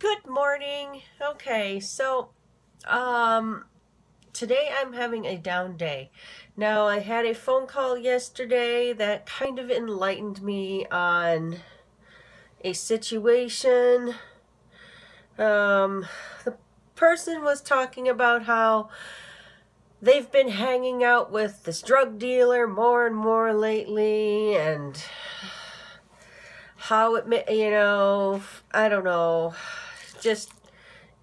Good morning. Okay, so um today I'm having a down day. Now I had a phone call yesterday that kind of enlightened me on a situation. Um the person was talking about how they've been hanging out with this drug dealer more and more lately and how it may, you know, I don't know, just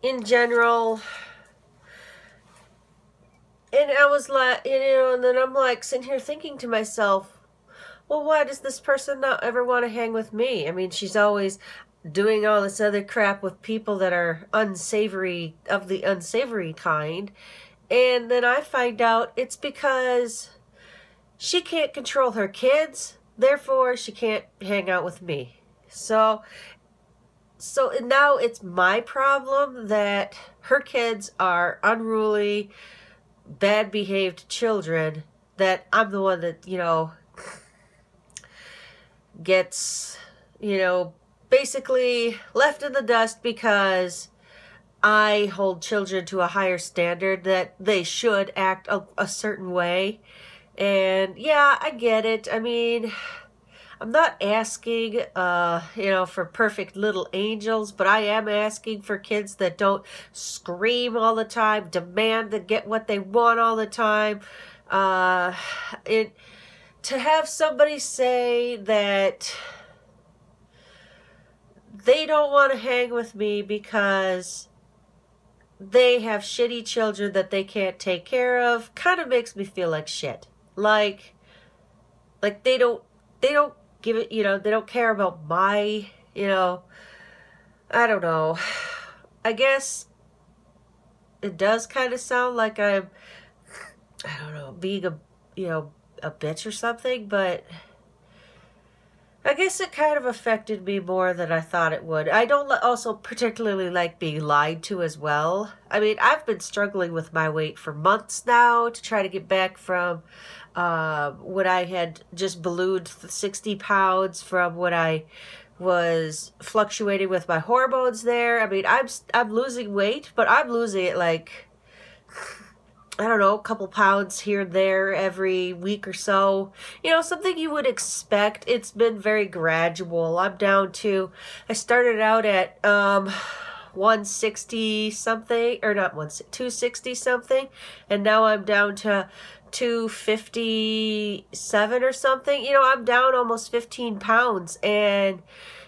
in general. And I was like, you know, and then I'm like sitting here thinking to myself, well, why does this person not ever want to hang with me? I mean, she's always doing all this other crap with people that are unsavory, of the unsavory kind. And then I find out it's because she can't control her kids Therefore, she can't hang out with me. So, so now it's my problem that her kids are unruly, bad behaved children that I'm the one that, you know, gets, you know, basically left in the dust because I hold children to a higher standard that they should act a, a certain way. And yeah, I get it. I mean, I'm not asking, uh, you know, for perfect little angels, but I am asking for kids that don't scream all the time, demand to get what they want all the time. Uh, it to have somebody say that they don't want to hang with me because they have shitty children that they can't take care of kind of makes me feel like shit like like they don't they don't give it you know they don't care about my you know i don't know. I guess it does kind of sound like i'm i don't know being a you know a bitch or something but I guess it kind of affected me more than I thought it would. I don't also particularly like being lied to as well. I mean, I've been struggling with my weight for months now to try to get back from uh, what I had just ballooned 60 pounds from what I was fluctuating with my hormones there. I mean, I'm I'm losing weight, but I'm losing it like I don't know, a couple pounds here and there every week or so. You know, something you would expect. It's been very gradual. I'm down to, I started out at um, 160 something, or not 260 something, and now I'm down to 257 or something. You know, I'm down almost 15 pounds, and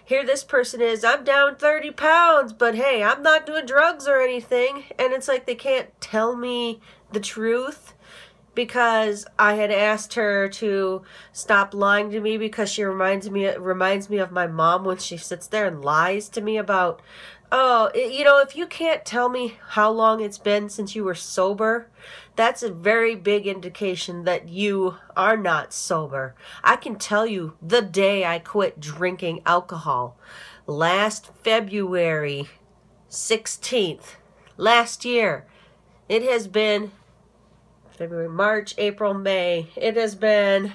here this person is, I'm down 30 pounds, but hey, I'm not doing drugs or anything. And it's like they can't tell me the truth because I had asked her to stop lying to me because she reminds me reminds me of my mom when she sits there and lies to me about oh you know if you can't tell me how long it's been since you were sober that's a very big indication that you are not sober I can tell you the day I quit drinking alcohol last February 16th last year it has been February, March, April, May. It has been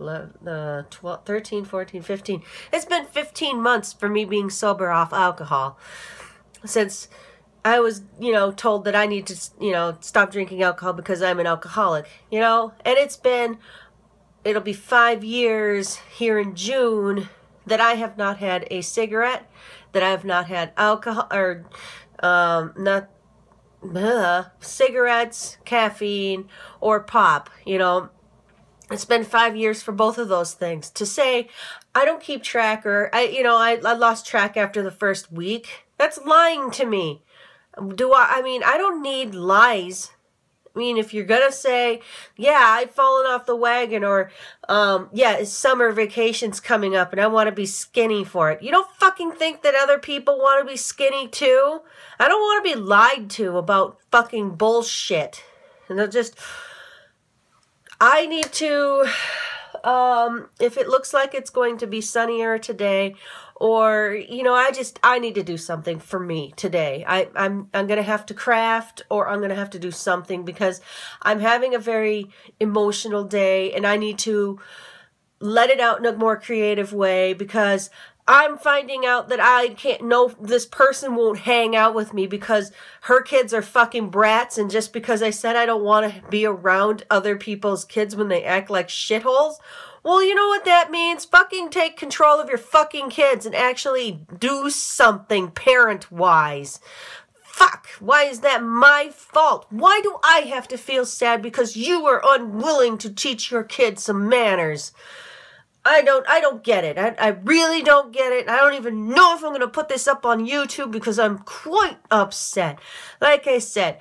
uh, 12, 13, 14, 15. It's been 15 months for me being sober off alcohol since I was, you know, told that I need to, you know, stop drinking alcohol because I'm an alcoholic, you know? And it's been, it'll be five years here in June that I have not had a cigarette, that I have not had alcohol, or um, not cigarettes, caffeine, or pop, you know. It's been five years for both of those things. To say, I don't keep track or, I, you know, I, I lost track after the first week, that's lying to me. Do I, I mean, I don't need lies I mean, if you're going to say, yeah, I've fallen off the wagon or, um, yeah, summer vacation's coming up and I want to be skinny for it. You don't fucking think that other people want to be skinny too? I don't want to be lied to about fucking bullshit. And they'll just, I need to, um, if it looks like it's going to be sunnier today or you know i just i need to do something for me today. I i'm i'm going to have to craft or i'm going to have to do something because i'm having a very emotional day and i need to let it out in a more creative way because I'm finding out that I can't no this person won't hang out with me because her kids are fucking brats and just because I said I don't want to be around other people's kids when they act like shitholes. Well, you know what that means? Fucking take control of your fucking kids and actually do something parent wise. Fuck, why is that my fault? Why do I have to feel sad because you are unwilling to teach your kids some manners? I don't I don't get it. I, I really don't get it. I don't even know if I'm going to put this up on YouTube because I'm quite upset. Like I said,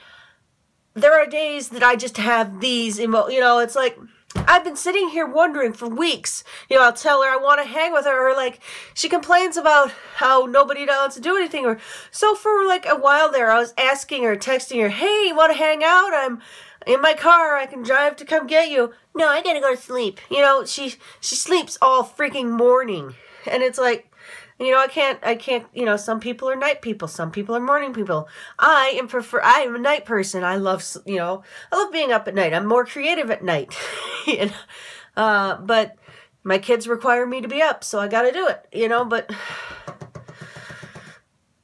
there are days that I just have these emo you know, it's like I've been sitting here wondering for weeks. You know, I'll tell her I want to hang with her, or like she complains about how nobody wants to do anything. Or so for like a while there, I was asking her, texting her, "Hey, you want to hang out? I'm in my car. I can drive to come get you." No, I gotta go to sleep. You know, she she sleeps all freaking morning, and it's like you know, I can't, I can't, you know, some people are night people, some people are morning people. I am prefer, I am a night person. I love, you know, I love being up at night. I'm more creative at night. you know? uh, but my kids require me to be up, so I got to do it, you know, but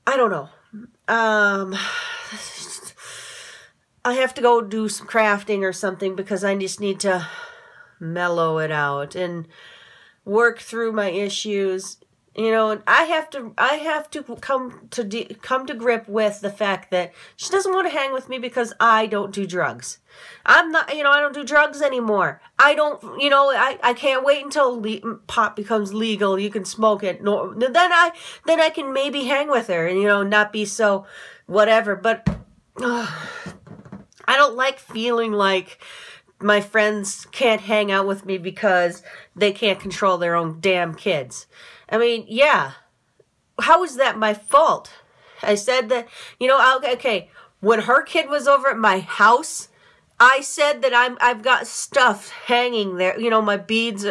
I don't know. Um, I have to go do some crafting or something because I just need to mellow it out and work through my issues. You know i have to i have to come to de- come to grip with the fact that she doesn't want to hang with me because i don't do drugs. I'm not you know i don't do drugs anymore. I don't you know i, I can't wait until le- pot becomes legal. You can smoke it. No, then i then i can maybe hang with her and you know not be so whatever. But uh, i don't like feeling like my friends can't hang out with me because they can't control their own damn kids I mean, yeah. How is that my fault? I said that, you know, okay, when her kid was over at my house, I said that I'm I've got stuff hanging there. You know, my beads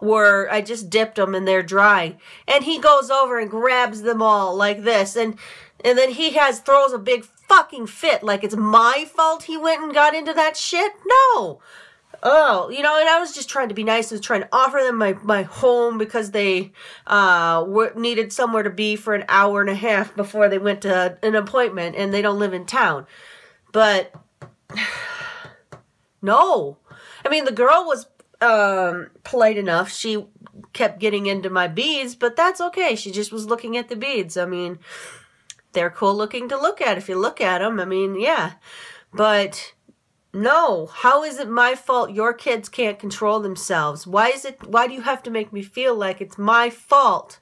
were I just dipped them and they're dry. And he goes over and grabs them all like this and and then he has throws a big fucking fit like it's my fault he went and got into that shit. No oh, you know, and I was just trying to be nice. I was trying to offer them my, my home because they uh, were, needed somewhere to be for an hour and a half before they went to an appointment and they don't live in town. But no. I mean, the girl was um, polite enough. She kept getting into my beads, but that's okay. She just was looking at the beads. I mean, they're cool looking to look at if you look at them. I mean, yeah. But no, how is it my fault your kids can't control themselves? Why is it why do you have to make me feel like it's my fault?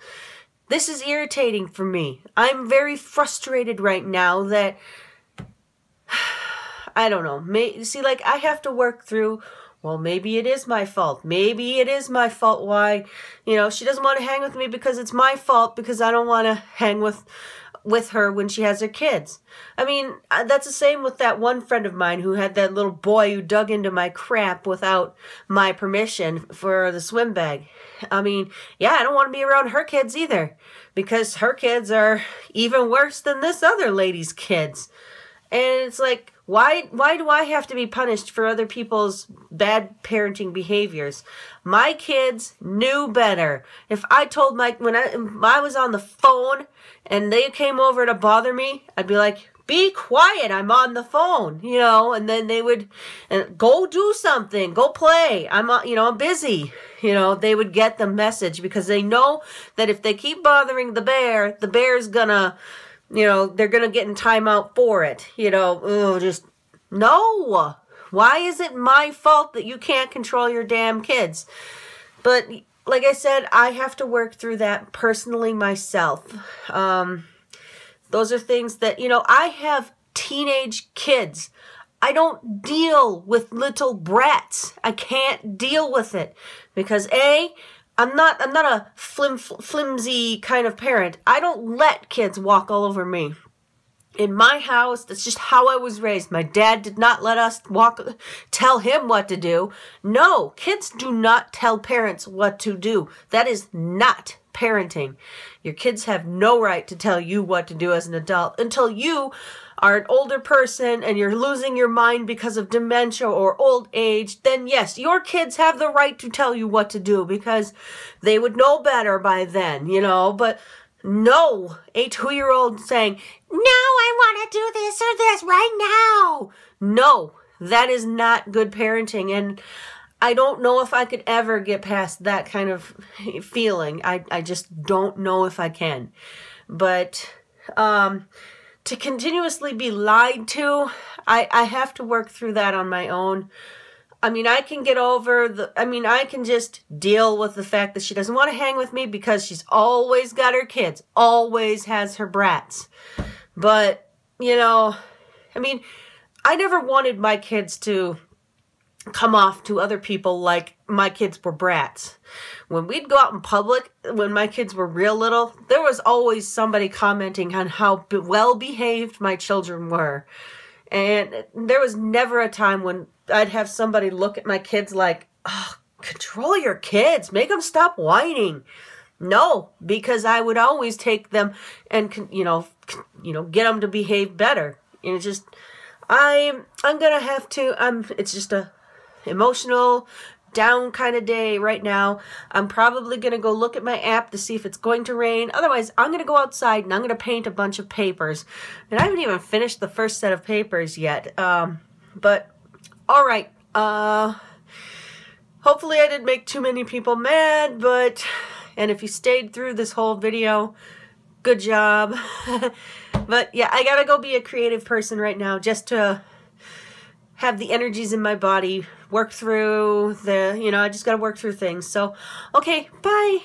This is irritating for me. I'm very frustrated right now that I don't know. May, see like I have to work through well, maybe it is my fault. Maybe it is my fault why, you know, she doesn't want to hang with me because it's my fault because I don't want to hang with with her when she has her kids. I mean, uh, that's the same with that one friend of mine who had that little boy who dug into my crap without my permission for the swim bag. I mean, yeah, I don't want to be around her kids either because her kids are even worse than this other lady's kids. And it's like, why why do I have to be punished for other people's bad parenting behaviors? My kids knew better. If I told my when I I was on the phone and they came over to bother me, I'd be like, "Be quiet, I'm on the phone." You know, and then they would go do something, go play. I'm you know, I'm busy. You know, they would get the message because they know that if they keep bothering the bear, the bear's gonna you know, they're going to get in timeout for it. You know, oh, just no. Why is it my fault that you can't control your damn kids? But like I said, I have to work through that personally myself. Um, those are things that, you know, I have teenage kids. I don't deal with little brats. I can't deal with it because A, I'm not I'm not a flim, flimsy kind of parent. I don't let kids walk all over me. In my house, that's just how I was raised. My dad did not let us walk tell him what to do. No, kids do not tell parents what to do. That is not parenting. Your kids have no right to tell you what to do as an adult until you are an older person and you're losing your mind because of dementia or old age, then yes, your kids have the right to tell you what to do because they would know better by then, you know, but no, a two year old saying, No, I want to do this or this right now. No, that is not good parenting. And I don't know if I could ever get past that kind of feeling. I, I just don't know if I can. But um, to continuously be lied to, I, I have to work through that on my own. I mean, I can get over the, I mean, I can just deal with the fact that she doesn't want to hang with me because she's always got her kids, always has her brats. But, you know, I mean, I never wanted my kids to come off to other people like my kids were brats. When we'd go out in public, when my kids were real little, there was always somebody commenting on how well behaved my children were. And there was never a time when I'd have somebody look at my kids like, oh, control your kids, make them stop whining. No, because I would always take them and you know, you know, get them to behave better. And it's just, I'm, I'm gonna have to. I'm. It's just a emotional down kind of day right now. I'm probably going to go look at my app to see if it's going to rain. Otherwise, I'm going to go outside and I'm going to paint a bunch of papers. And I haven't even finished the first set of papers yet. Um, but, all right. Uh, hopefully I didn't make too many people mad, but, and if you stayed through this whole video, good job. but yeah, I gotta go be a creative person right now just to have the energies in my body work through the, you know, I just got to work through things. So, okay, bye.